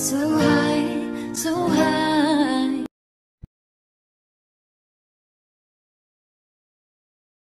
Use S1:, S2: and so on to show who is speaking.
S1: So.